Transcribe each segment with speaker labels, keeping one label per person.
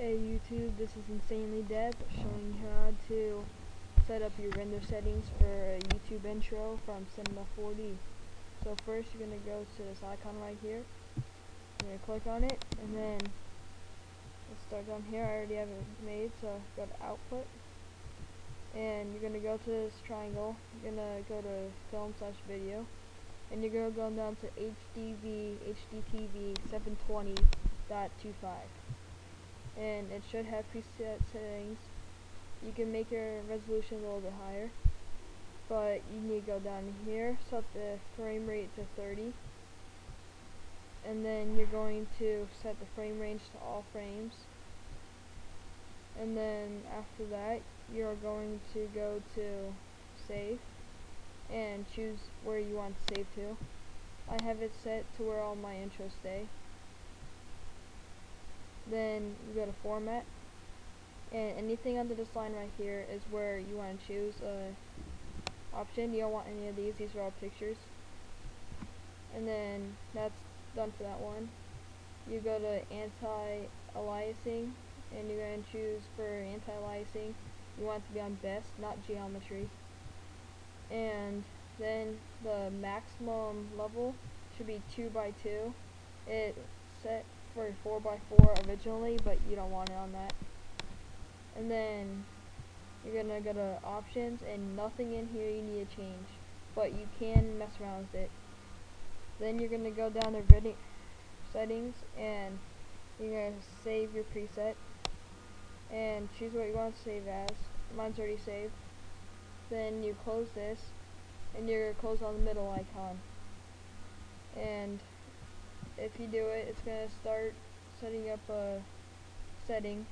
Speaker 1: Hey YouTube, this is Insanely Death showing you how to set up your render settings for a YouTube intro from Cinema 4D. So first you're going to go to this icon right here. You're going to click on it and then let's start down here. I already have it made so go to output and you're going to go to this triangle. You're going to go to film slash video and you're going to go down to HDV HDTV 720.25 and it should have preset settings. You can make your resolution a little bit higher, but you need to go down here, set the frame rate to 30, and then you're going to set the frame range to all frames, and then after that you're going to go to save and choose where you want to save to. I have it set to where all my intros stay then you go to format. And anything under this line right here is where you want to choose a option. You don't want any of these. These are all pictures. And then that's done for that one. You go to anti-aliasing and you're going to choose for anti-aliasing. You want it to be on best not geometry. And then the maximum level should be 2 by 2 it set for a 4x4 originally, but you don't want it on that. And then you're gonna go to options and nothing in here you need to change, but you can mess around with it. Then you're gonna go down to settings and you're gonna save your preset and choose what you want to save as. Mine's already saved. Then you close this and you're gonna close on the middle icon. And if you do it, it's going to start setting up a setting.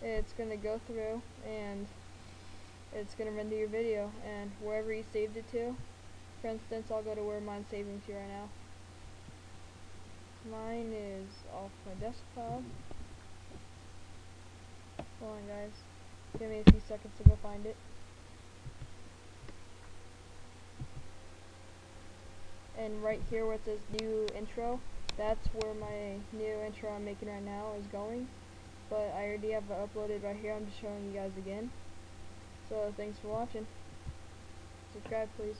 Speaker 1: It's going to go through and it's going to render your video and wherever you saved it to, for instance, I'll go to where mine's saving to right now. Mine is off my desktop. Hold on guys. Give me a few seconds to go find it. And right here where it says new intro that's where my new intro I'm making right now is going. But I already have it uploaded right here. I'm just showing you guys again. So thanks for watching. Subscribe please